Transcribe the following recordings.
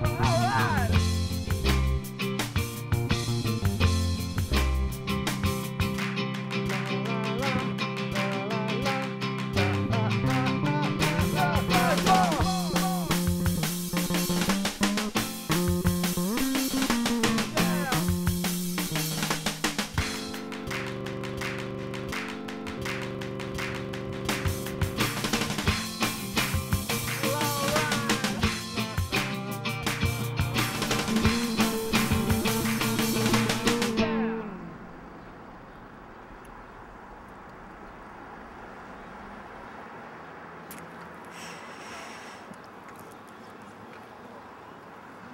Oh.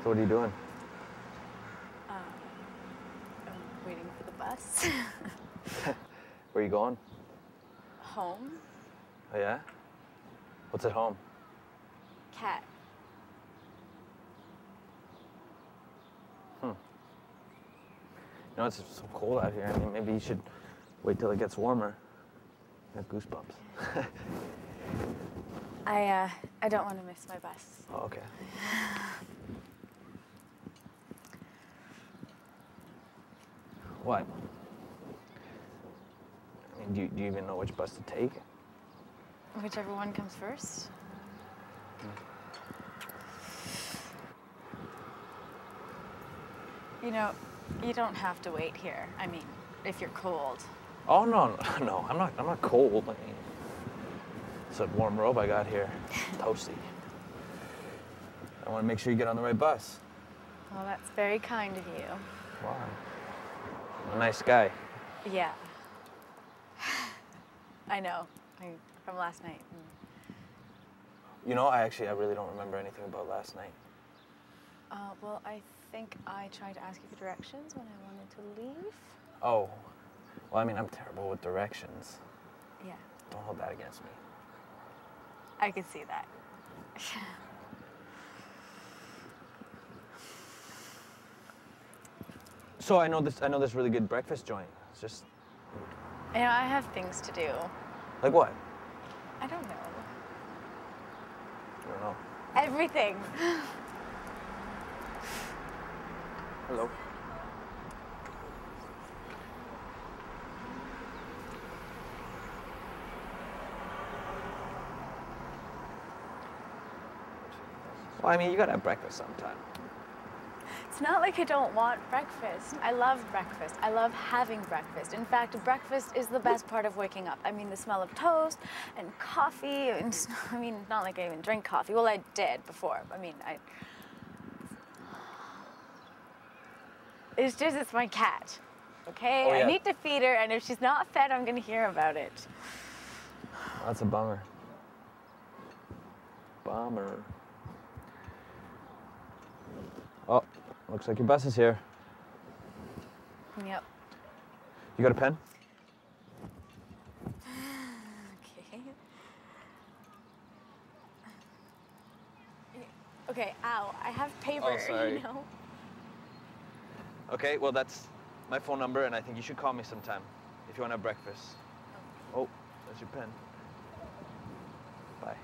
So what are you doing? Um, I'm waiting for the bus. Where are you going? Home. Oh yeah? What's at home? Cat. Hmm. You know, it's so cold out here. I mean, maybe you should wait till it gets warmer. I have goosebumps. I uh, I don't want to miss my bus. oh, okay. What? I mean, do you, do you even know which bus to take? Whichever one comes first. You know, you don't have to wait here. I mean, if you're cold. Oh no, no, no! I'm not. I'm not cold. I mean, it's a warm robe I got here. Toasty. I want to make sure you get on the right bus. Well, that's very kind of you. Wow. A nice guy. Yeah. I know. I, from last night. You know, I actually, I really don't remember anything about last night. Uh, well, I think I tried to ask you for directions when I wanted to leave. Oh, well, I mean, I'm terrible with directions. Yeah, Don't hold that against me. I can see that. So I know this. I know this really good breakfast joint. It's just You know, I have things to do. like what? I don't know. I don't know. Everything. Hello. Well, I mean, you gotta have breakfast sometime. It's not like I don't want breakfast. I love breakfast. I love having breakfast. In fact, breakfast is the best part of waking up. I mean, the smell of toast and coffee. And I mean, not like I even drink coffee. Well, I did before. I mean, I. It's just it's my cat. Okay, Oh, yeah. I need to feed her, and if she's not fed, I'm gonna hear about it. That's a bummer. Bummer. Oh, looks like your bus is here. Yep. You got a pen? Okay. Okay, ow, I have paper, Oh, sorry. you know? Okay, well, that's my phone number, and I think you should call me sometime if you want to have breakfast. Oh, there's your pen. Bye.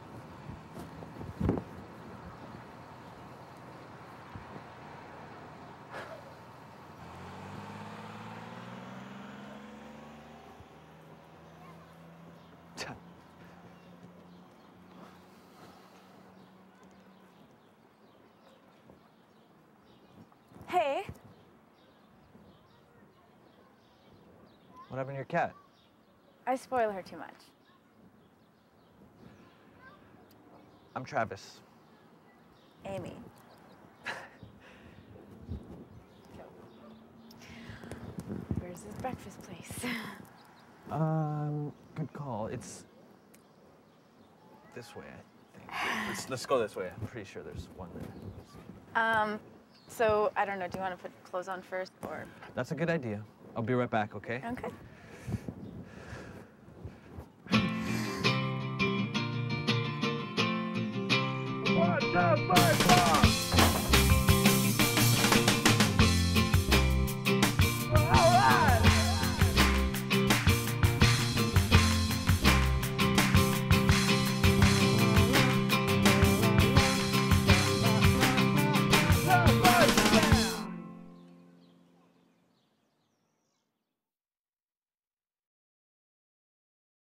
What happened to your cat? I spoil her too much. I'm Travis. Amy. Where's this breakfast place? Um, good call. It's this way, I think. Let's, let's go this way. I'm pretty sure there's one there. Um, so I don't know. Do you want to put clothes on first, or That's a good idea. I'll be right back, okay? okay?